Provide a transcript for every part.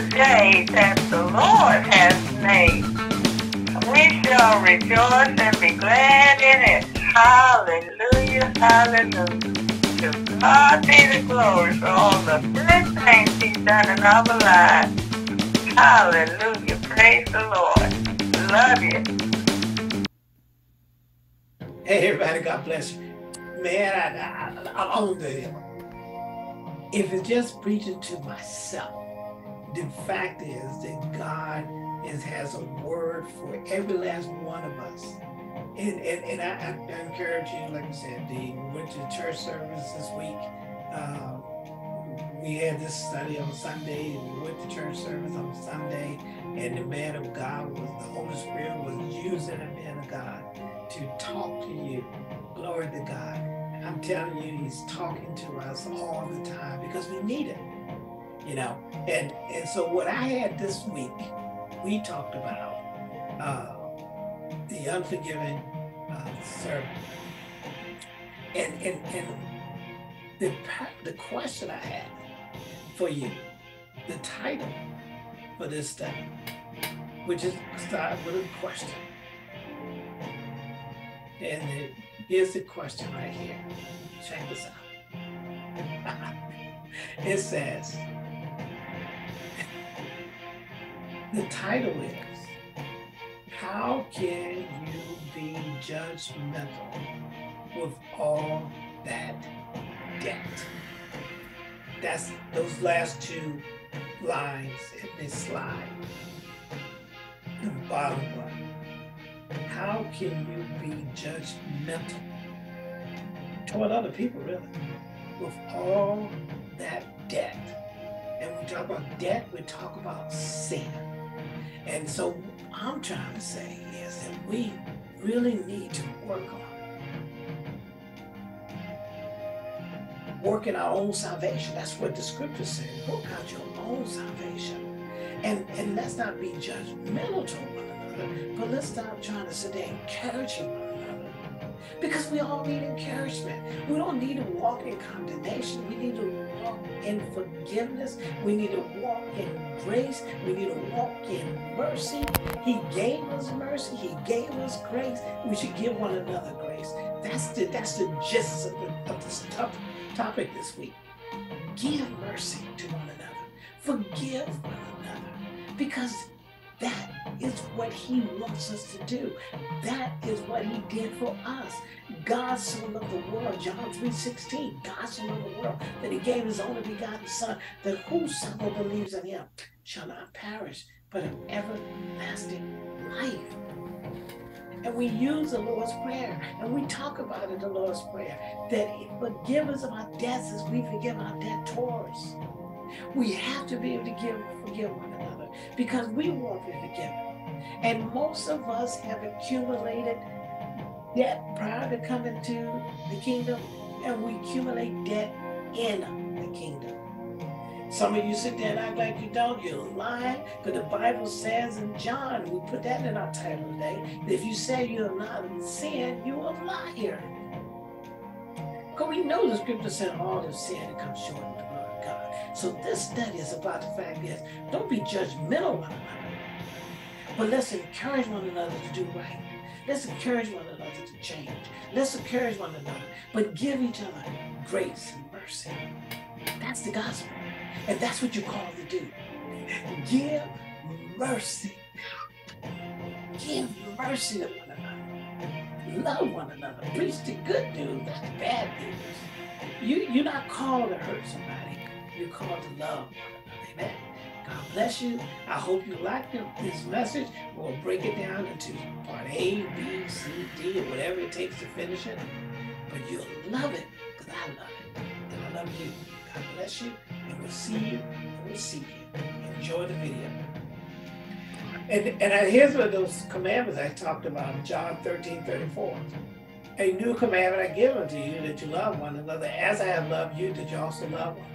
the day that the Lord has made. We shall rejoice and be glad in it. Hallelujah, hallelujah. To God be the glory for all the good things he's done in our lives. Hallelujah, praise the Lord. Love you. Hey, everybody, God bless you. Man, I, I, I own the if it's just preaching to myself, the fact is that God is, has a word for every last one of us. And, and, and I, I, encourage you, like I said, the went to church service this week. Uh, we had this study on Sunday, we went to church service on Sunday, and the man of God was, the Holy Spirit was using the man of God to talk to you. Glory to God. I'm telling you, he's talking to us all the time because we need it. You know, and and so what I had this week, we talked about uh, the unforgiving uh, servant, and and and the the question I had for you, the title for this study, which is start with a question, and the Here's the question right here. Check this out. it says, the title is, How Can You Be Judgmental with All That Debt? That's those last two lines in this slide. The bottom one how can you be judgmental toward other people, really, with all that debt? And when we talk about debt, we talk about sin. And so I'm trying to say is that we really need to work on working our own salvation. That's what the scripture says. Work out your own salvation. And and let's not be judgmental to one another, but let's stop trying to sit there and encourage one another. Because we all need encouragement. We don't need to walk in condemnation. We need to walk in forgiveness. We need to walk in grace. We need to walk in mercy. He gave us mercy. He gave us grace. We should give one another grace. That's the that's the gist of, the, of this topic this week. Give mercy to one another. Forgive one another. Because that is what he wants us to do. That is what he did for us. God so loved the world, John 3.16, God so loved the world that he gave his only begotten son, that whosoever believes in him shall not perish, but have everlasting life. And we use the Lord's Prayer, and we talk about it, the Lord's Prayer, that forgive us of our debts as we forgive our debtors. We have to be able to give, forgive one another because we want to be forgiven. And most of us have accumulated debt prior to coming to the kingdom, and we accumulate debt in the kingdom. Some of you sit there and act like you don't. You're lying. But the Bible says in John, we put that in our title today, if you say you're not in sin, you're a liar. Because we know the scripture said all have sinned and come short So this study is about the fact is, don't be judgmental one another. But let's encourage one another to do right. Let's encourage one another to change. Let's encourage one another, but give each other grace and mercy. That's the gospel. And that's what you're called to do. Give mercy. Give mercy to one another. Love one another. Preach the good news, not the bad news. You, you're not called to hurt somebody. You're called to love. Amen. God bless you. I hope you liked this message. We'll break it down into part A, B, C, D, or whatever it takes to finish it. But you'll love it because I love it. And I love you. God bless you. And we'll see you and we'll see you. Enjoy the video. And, and here's what those commandments I talked about John 13, 34. A new commandment I give unto you that you love one another as I have loved you, that you also love one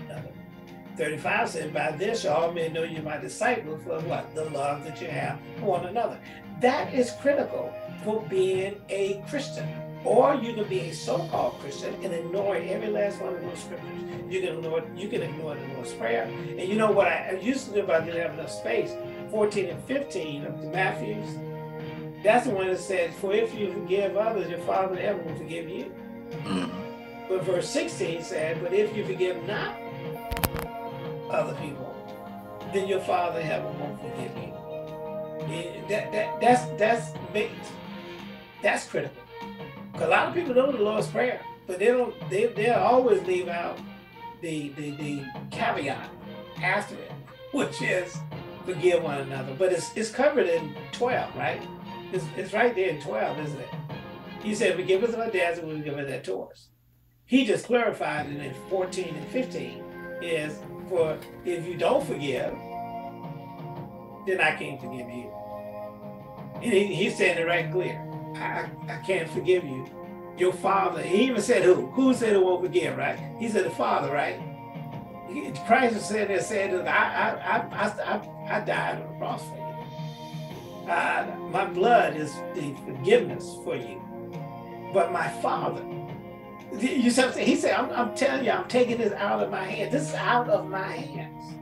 35 said, By this all men know you're my disciples for what? The love that you have for one another. That is critical for being a Christian. Or you can be a so-called Christian and ignore every last one of those scriptures. You can ignore, you can ignore the Lord's Prayer. And you know what I, I used to do I didn't have enough space, 14 and 15 of the Matthews, that's the one that says, For if you forgive others, your Father in heaven will forgive you. Mm-hmm. But verse 16 said, But if you forgive not other people, then your Father heaven won't forgive you. That, that, that's, that's, that's critical. Because a lot of people know the Lord's Prayer, but they don't, they, they'll always leave out the, the, the caveat after it, which is forgive one another. But it's, it's covered in 12, right? It's, it's right there in 12, isn't it? He said, forgive us our debts and we will give us. He just clarified it in 14 and 15 is for if you don't forgive, then I can't forgive you. And he, he's saying it right clear. I, I can't forgive you. Your father, he even said who? Who said it won't forgive, right? He said the father, right? Christ was saying that, said that I, I, I, I, I died on the cross for you. My blood is the forgiveness for you. But my father, you said, he said, I'm, I'm telling you, I'm taking this out of my hands. This is out of my hands.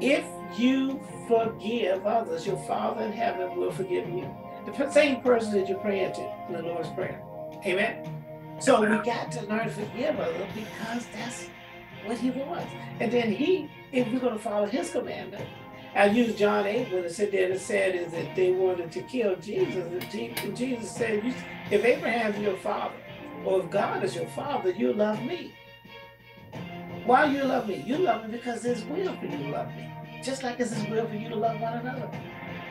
If you forgive others, your Father in heaven will forgive you. The same person that you're praying to in the Lord's Prayer. Amen. So we got to learn to forgive others because that's what he wants. And then he, if we're going to follow his commandment, I use John 8 when it said that said is that they wanted to kill Jesus. And Jesus said, if Abraham's your father, or if God is your father, you love me. Why you love me? You love me because it's will for you to love me. Just like it's his will for you to love one another.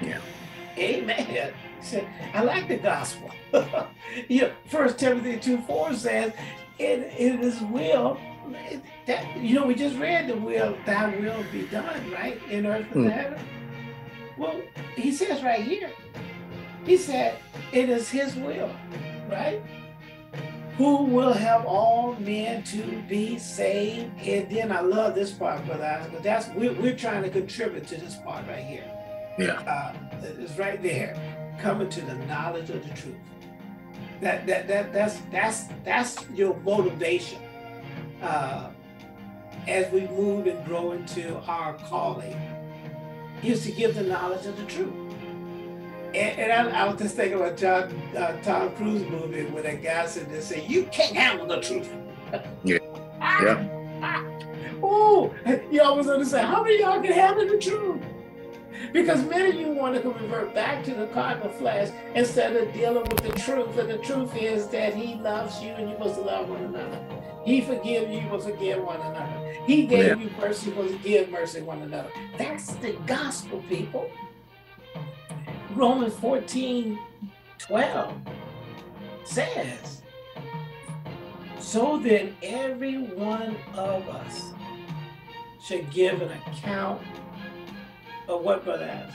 Yeah. Amen. I like the gospel. you know, First Timothy 2 4 says, it, it is will that you know we just read the will thy will be done right in earth and mm. heaven well he says right here he said it is his will right who will help all men to be saved? And then i love this part brother but that's we're, we're trying to contribute to this part right here. Yeah. Uh, it's right there coming to the knowledge of the truth. That that that that's that's that's your motivation uh, as we move and grow into our calling is to give the knowledge of the truth. And, and I, I, was just thinking about John, uh, Tom Cruise movie where that guy said they say, you can't handle the truth. Yeah. yeah. oh, you always understand, how many y'all can handle the truth? Because many of you want to revert back to the cardinal flesh instead of dealing with the truth. And the truth is that he loves you and you must love one another. He forgive you, will forgive one another. He gave yeah. you mercy, will give mercy one another. That's the gospel, people. Romans 14, 12 says, So then every one of us should give an account of what, Brother Adams?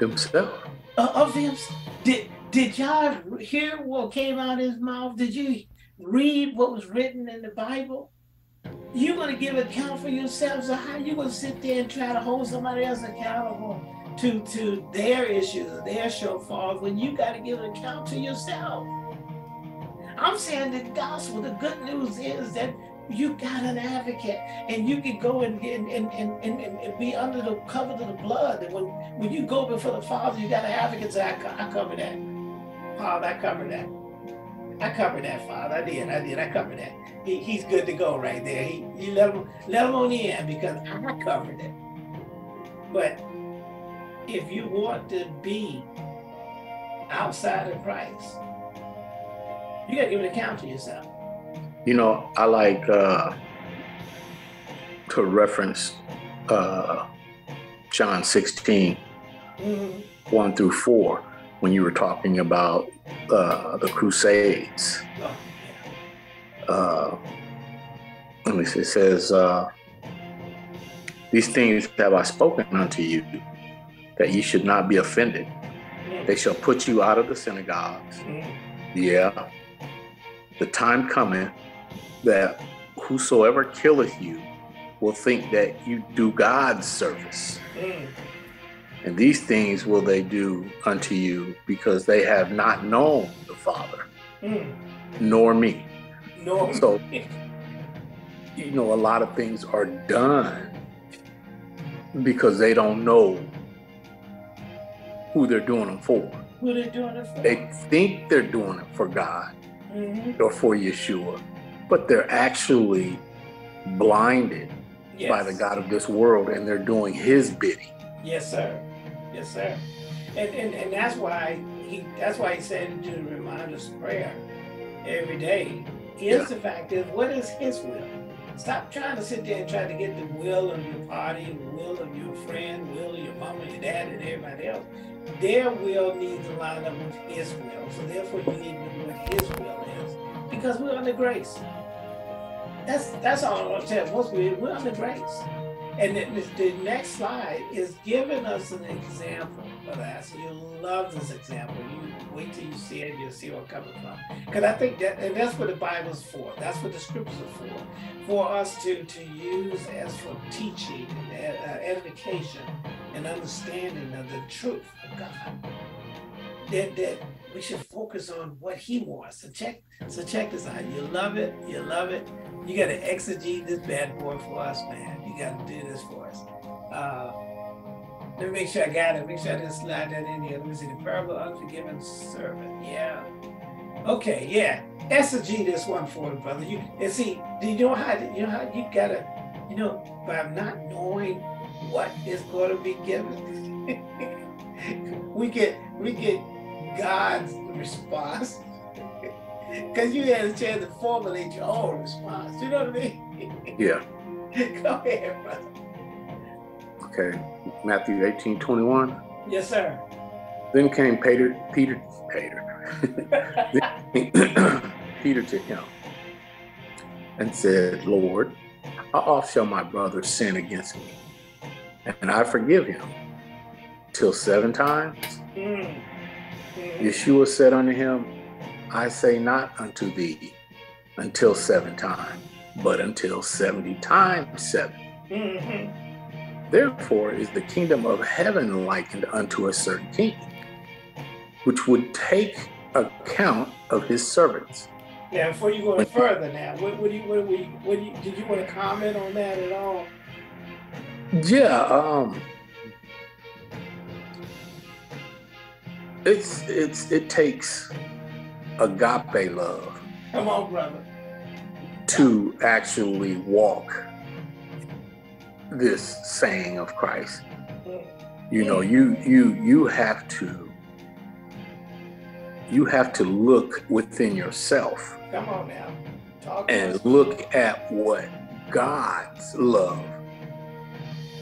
Himself. Uh, of him. Did, did y'all hear what came out of his mouth? Did you read what was written in the Bible, you're going to give account for yourself. So how you going to sit there and try to hold somebody else accountable to to their issues, their shortfalls, when you got to give an account to yourself? I'm saying the gospel, the good news is that you got an advocate and you can go and, and, and, and, and, be under the cover of the blood. And when, when you go before the Father, you got an advocate say, I, I cover that. Father, I cover that. I covered that, Father. I did. I did. I covered that. He, he's good to go right there. He, you let him let him on in because I covered it. But if you want to be outside of Christ, you got to give an account to yourself. You know, I like uh, to reference uh, John 16, mm-hmm. 1 through 4 when you were talking about uh, the Crusades. Uh, let me see, it says, uh, These things have I spoken unto you, that ye should not be offended. They shall put you out of the synagogues. Yeah. The time coming that whosoever killeth you will think that you do God's service. And these things will they do unto you because they have not known the Father, nor me. No. So- You know, a lot of things are done because they don't know who they're doing them for. Who they doing it for? They think they're doing it for God Mhm. or for Yeshua, but they're actually blinded Yes. by the God of this world and they're doing his bidding. Yes, sir. Yes, sir. And and, and that's why he that's why he said to remind us prayer every day. Is Yeah. the fact is what is his will? Stop trying to sit there and try to get the will of your party, the will of your friend, will of your mama, your dad, and everybody else. Their will needs to line up with his will. So therefore you need to know what his will is. Because we're under grace. That's that's all I want to tell most people. We're under grace. And the, the, next slide is giving us an example of that. So you'll love this example. You wait till you see it, you'll see where I'm coming from. Because I think that, and that's what the Bible's for. That's what the scriptures are for. For us to, to use as for teaching and uh, edification and understanding of the truth of God. That, that we should focus on what He wants. So check, so check this out. You love it, you love it. You got to exegete this bad boy for us, man. You got to do this for us. Uh, let me make sure I got it. Make sure I didn't slide that in here. Let me see the parable of unforgiven servant. Yeah. Okay. Yeah. Exegete this one for me, brother. You and see. Do you know how? You know how you gotta. You know, by not knowing what is going to be given, we get we get God's response. Because you had a chance to formulate your own response. You know what I mean? Yeah. Go ahead, brother. Okay. Matthew 18, 21. Yes, sir. Then came Peter, Peter, Peter, Peter to him and said, Lord, how oft shall my brother sin against me? And I forgive him till seven times. Mm. Mm. Yeshua said unto him, I say not unto thee until seven times, but until seventy times seven. Mhm. Therefore is the kingdom of heaven likened unto a certain king, which would take account of his servants. Now, before you go further, now, what, what do you, what, do you, what do you, did you want to comment on that at all? Yeah, um, it's it's it takes agape love Come on, brother. to actually walk this saying of Christ. You know, you you you have to you have to look within yourself Come on now. Talk and look at what God's love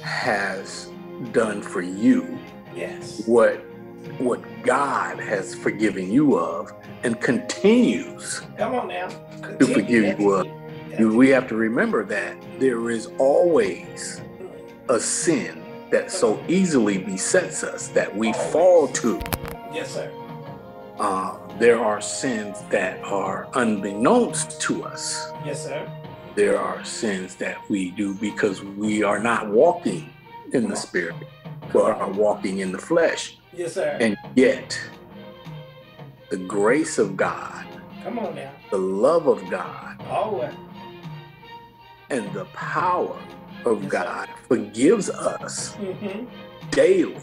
has done for you, Yes. what what God has forgiven you of and continues Come on now. to forgive you of. We have to remember that there is always a sin that so easily besets us that we fall to. Yes, sir. Uh, there are sins that are unbeknownst to us. Yes, sir. There are sins that we do because we are not walking in the spirit, but are walking in the flesh. Yes, sir. And yet, the grace of God, Come on now. the love of God, Always. and the power of Yes, sir. God forgives us hmm daily,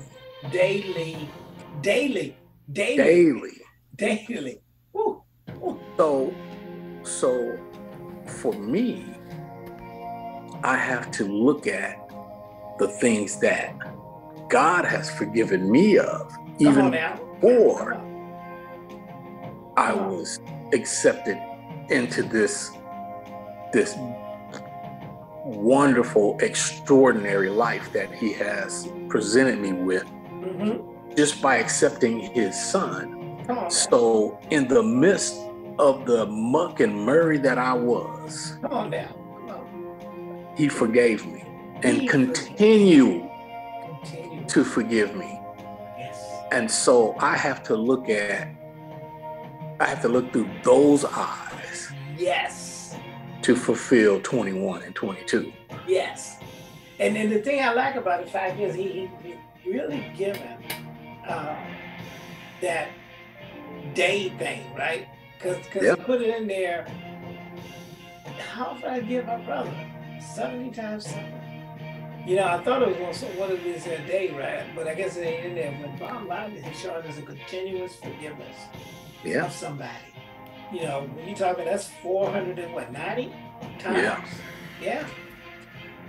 Daily. Daily. Daily. daily. Daily. Woo. Woo. So, so for me, I have to look at the things that God has forgiven me of, even now. before I was accepted into this this wonderful, extraordinary life that He has presented me with Mhm. just by accepting His Son. So, in the midst of the muck and murray that I was, Come on now. Come on. He forgave me and He continue Continue. to forgive me. Yes. And so I have to look at, I have to look through those eyes Yes. to fulfill 21 and 22. Yes. And then the thing I like about the fact is he, he, he really given uh, that day thing, right? Because because Yep. he put it in there. How often I give my brother? 70 times seven. You know, I thought it was going to what it is a day, right? But I guess it ain't in there. But bottom line is showing us a continuous forgiveness Yeah. of somebody. You know, when you talking, that's 400 and what, 90 times? Yeah.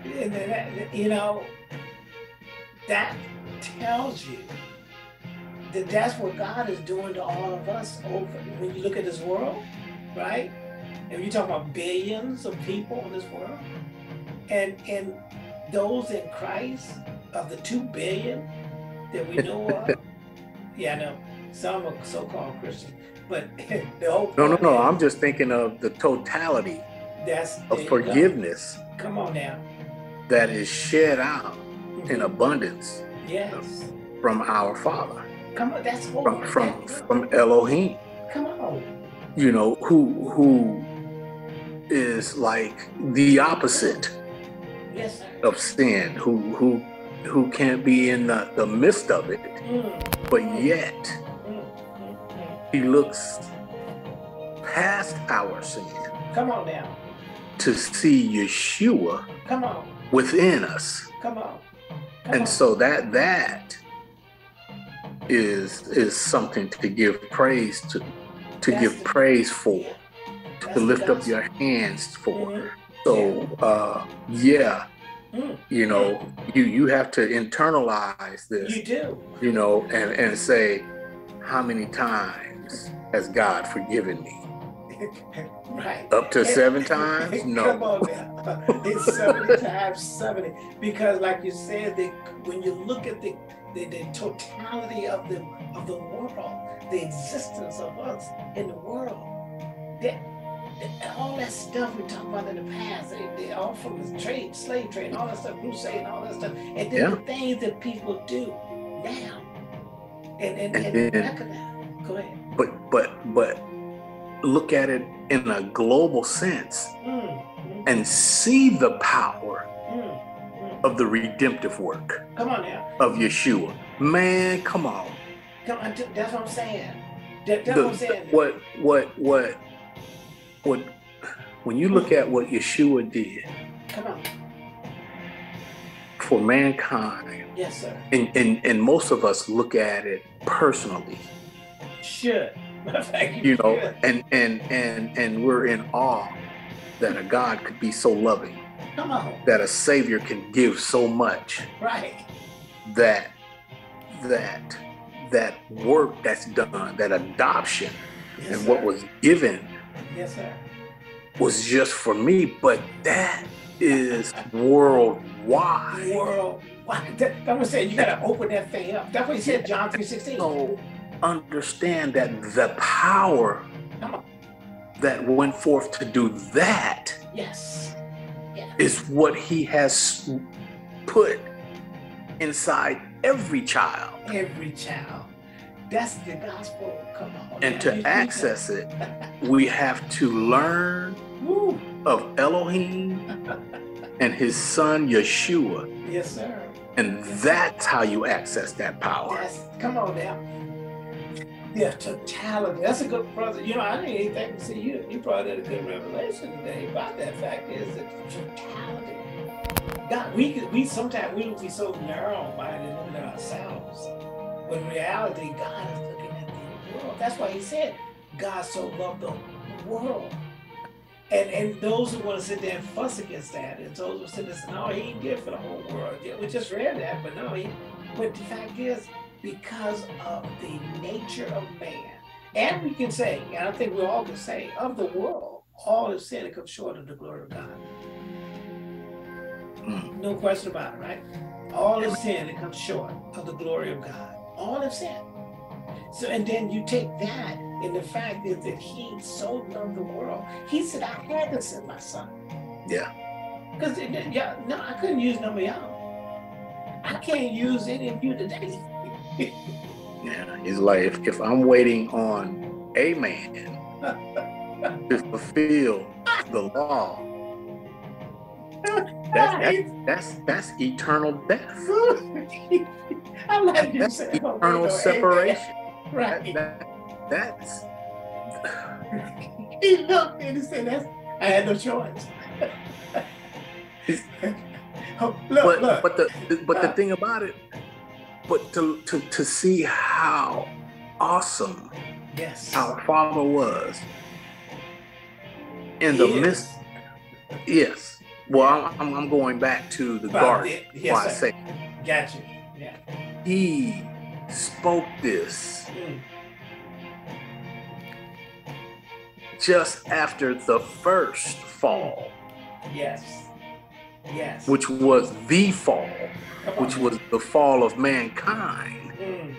Yeah. And then that, you know, that tells you that's what God is doing to all of us over when you look at this world, right? And you talk about billions of people in this world, and and those in Christ of the two billion that we know of, yeah, I know some are so-called Christians, but the whole No, no, no. I'm just thinking of the totality that's of go. forgiveness Come on now, that is shed out in mm-hmm. abundance yes. from our Father, Come on, that's whole. from from, from Elohim. come on. You know who who is like the opposite Yes, of sin, who who who can't be in the, the midst of it, Mm, but yet mm. he looks past our sin Come on now. to see Yeshua Come on. within us. Come on. Come and on. so that that is is something to give praise to to That's give praise for to lift up your hands for Mhm. so uh yeah Mm, you know you you have to internalize this you do. you know and and say how many times has god forgiven me right. up to seven times Come no on now. It's 70 times 70. Because like you said, the, when you look at the, the, the totality of the of the world, the existence of us in the world, that, that all that stuff we talked about in the past, they, they all from the trade, slave trade, all that stuff, crusade, and all that stuff, and then Yeah. the things that people do now, and and, And and, then- recognize. Go ahead. but but but look at it in a global sense Mm, mm, and see the power mm, mm. of the redemptive work Come on now. of Yeshua. Man, come on. Come on, that's what I'm saying. That, that's The- what I'm saying. what what what what when you look at what Yeshua did Come on. for mankind, Yes, sir. and, and, and most of us look at it personally, Should. Matter of fact, you know, and and and and we're in awe that a God could be so loving, Come on. that a Savior can give so much, Right. that that that work that's done, that adoption Yes, and what was given Yes, sir. was just for me, but that is worldwide. World. Why? That, I'm gonna say you gotta open that thing up. That's what he said, John 3.16. So understand that the power that went forth to do that Yes. Yes. is what he has put inside every child. Every child. That's the gospel. Come on. And to access it, we have to learn Woo. of Elohim and his son Yeshua. Yes, sir. And that's how you access that power. Yes. Come on now. The totality. That's a good brother. You know, I didn't even think to see you. You brought in a good revelation today about that fact is the totality. God, we could- we sometimes we would be so narrow-minded looking at ourselves. In reality, God is looking at the world. That's why he said, God so loved the world. And and those who want to sit there and fuss against that, and those who sit there and say, no, he give for the whole world. Yeah, we just read that, but no, he but the fact is, because of the nature of man, and we can say, and I think we all can say, of the world, all is sin and come short of the glory of God. Mm. No question about it, right? All is sin and come short of the glory of God. All is sin. So, and then you take that, and the fact is that He so loved the world. He said, "I had to send my Son." Yeah. Because yeah, no, I couldn't use none of y'all. I can't use any of you today. Yeah. He's like, if, if I'm waiting on a man to fulfill the law, That's, that's that's that's eternal death. Letting you That's say eternal separation. Right. That- that's He looked and he said, "That's I had no choice." Oh, look, but look. but the but the Uh, thing about it, but to to to see how awesome yes. our Father was in the midst. Yes. Well, I'm, I'm, I'm going back to the garden. it- why Yes, I say Got you. Yeah. he spoke this Mm. just after the first fall, Yes. Yes. which was the fall, which was the fall of mankind, Mm.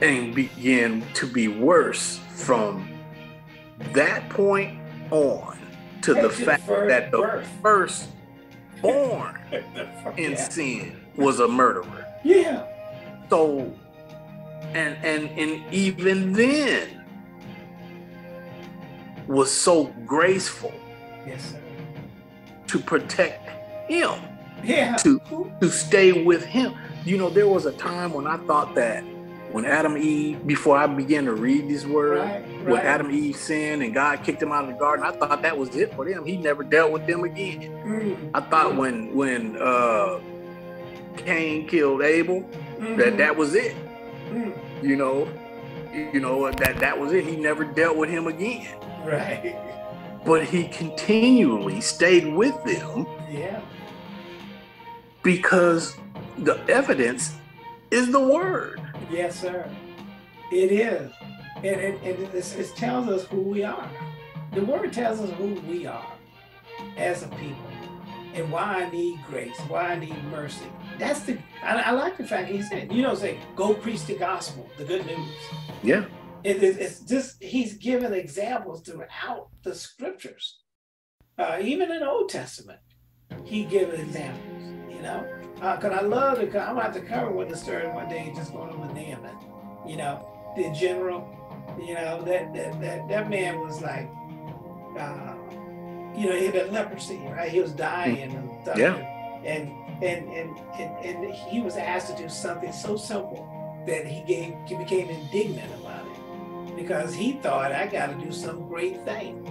and began to be worse from that point on to the fact that the birth. first born in yeah. sin was a murderer. yeah. So, and and and even then was so graceful Yes, sir. To protect him, Yeah. To- to stay with him. You know, there was a time when I thought that when Adam Eve, before I began to read this word, right. when. Adam Eve sinned and God kicked him out of the garden, I thought that was it for them. He never dealt with them again. Mm. I thought when when uh Cain killed Abel, Mhm. that that was it. Mm. you know you know that that was it he never dealt with him again Right. but he continually stayed with them Yeah. because the evidence is the word Yes, sir. It is. And it, and it, it tells us who we are. The word tells us who we are as a people and why I need grace, why I need mercy. That's the, I, I like the fact he said, you know, say, go preach the gospel, the good news. yeah It, it, it's just, he's given examples throughout the scriptures. Uh, even in the Old Testament, he given examples, you know? Because I love to, co- I'm about to cover what the story one day just going on with Naaman, you know, the general, you know, that that, that, that man was like, uh, you know, he had leprosy, right? He was dying and stuff. Yeah. And, and, and, and, and he was asked to do something so simple that he gave, he became indignant about it because he thought I got to do some great thing.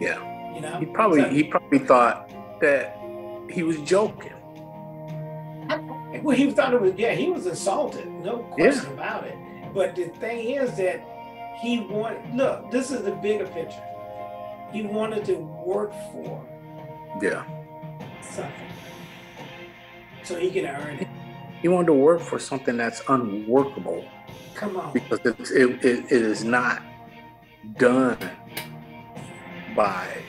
Yeah. You know, he probably So- he probably thought that he was joking well, he thought it was yeah, he was insulted, no question about it. But the thing is that he wanted. Look, this is the bigger picture. He wanted to work for yeah something so he could earn it. he wanted to work for something that's unworkable Come on, because it's, it, it, it is not done by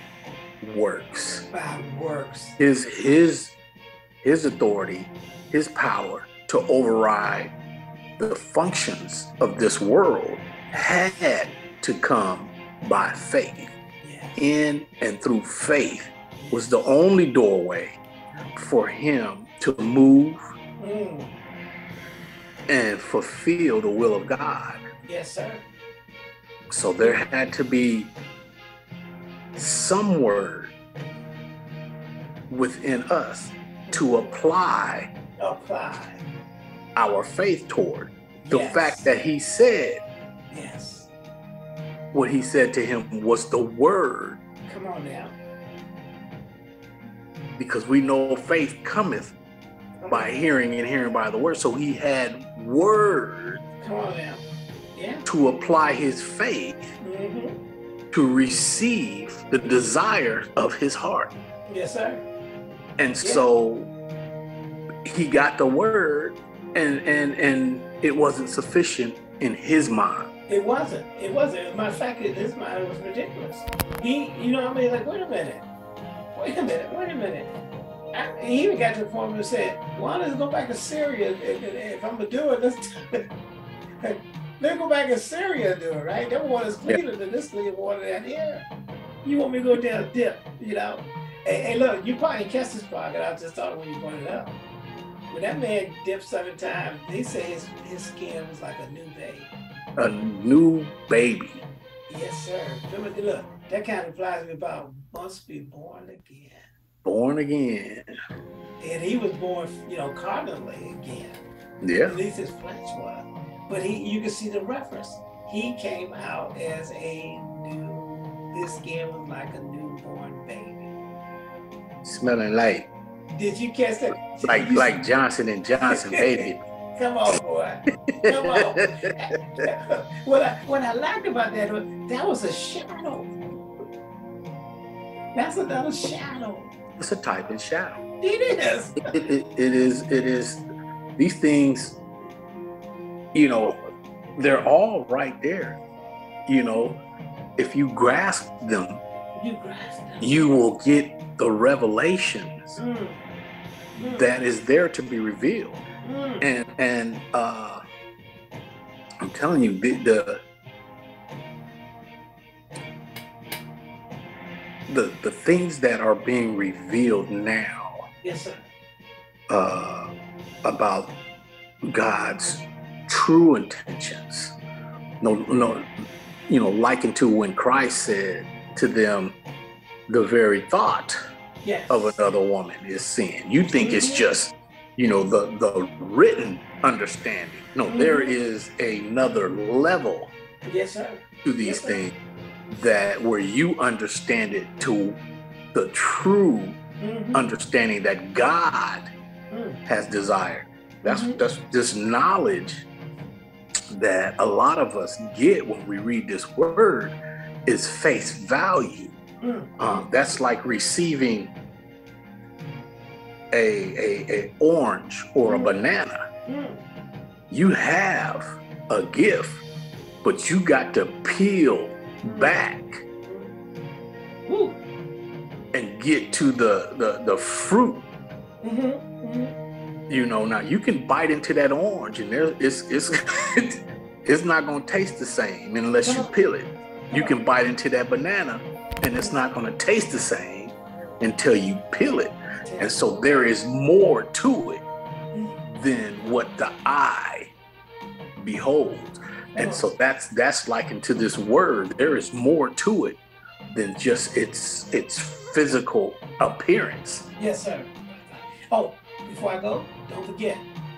works. By works. his his his authority his power to override the functions of this world had to come by faith. In and through faith was the only doorway for him to move Mm, and fulfill the will of God. yes, sir. So there had to be some word within us to apply Apply. our faith toward. The Yes. fact that he said Yes. what he said to him was the word, Come on now. because we know faith cometh by hearing and hearing by the word. So he had word Come on. Yeah. to apply his faith hmm to receive the desire of his heart. Yes, sir. And so he got the word and and and it wasn't sufficient in his mind. It wasn't. It wasn't. As a matter of fact, in his mind, it was ridiculous. He, you know, I mean, like, wait a minute, wait a minute, wait a minute. I, he even got to the point where he said, "Why don't go back to Syria? If, if, I'm gonna do it, let's let's go back to Syria and do it, right? That water is cleaner than this clean water down here. You want me to go down a dip, you know? Hey, look, you probably catch this part. I just thought when you pointed it out. When that man dipped seven times, they say his, his skin was like a new baby. A new baby. Yes, sir. Look, that kind of implies me about must be born again. Born again. And he was born, you know, carnally again. Yeah. At least his flesh was. But he you can see the reference. He came out as a new This skin was like a newborn baby. Smelling like Did you catch that? like You- like Johnson and Johnson, baby. Come on, boy. Come on. what I what I liked about that was that was a shadow. That's another shadow. It's a type and shadow. It is. It, it, it is it is these things, you know, they're all right there. You know, if you grasp them, You grasped it. you will get the revelations Mm. Mm. that is there to be revealed. Mm. and and uh i'm telling you the the the, the things that are being revealed now Yes, sir. uh about god's true intentions no no you know likened to when christ said to them the very thought Yes. of another woman is sin. You think it's Mhm. just, you know, the the written understanding. No, there Mhm. is another level Yes, sir. to these Yes, things that where you understand it to the true Mhm. understanding that God Mm. has desired. That's Mhm. that's this knowledge that a lot of us get when we read this word is face value. Mm. Um, that's like receiving a, a, a orange or a Mm. banana. Mm. You have a gift, but you got to peel back Woo. and get to the the, the fruit. Mhm. Mhm. You know, now you can bite into that orange, and there it's it's it's not gonna taste the same unless you peel it. You can bite into that banana, and it's not gonna taste the same until you peel it. And so there is more to it than what the eye beholds. And so that's that's likened to this word. There is more to it than just its its physical appearance. Yes, sir. Oh, before I go, don't forget,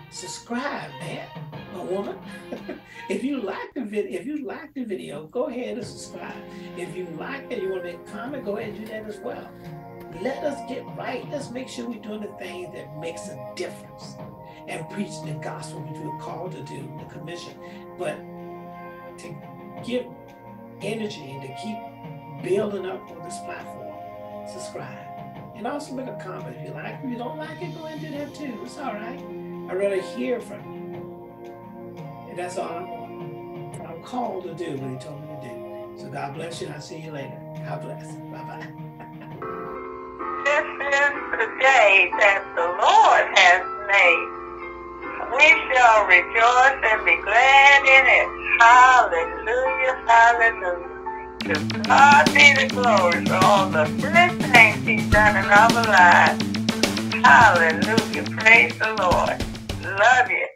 subscribe, man, a woman. if you like the video, if you like the video, go ahead and subscribe. If you like it, you want to make a comment, go ahead and do that as well. Let us get right. Let's make sure we're doing the things that makes a difference and preach the gospel, which we're called to do, the commission. But to give energy and to keep building up on this platform, subscribe. And also make a comment if you like. If you don't like it, go ahead and do that too. It's all right. I'd rather hear from you. And that's all I'm. I'm called to do what he told me to do. So God bless you and I'll see you later. God bless. Bye bye. This is the day that the Lord has made. We shall rejoice and be glad in it. Hallelujah, hallelujah. To God be the glory for all the good things He's done in our lives. Hallelujah, praise the Lord. Love you.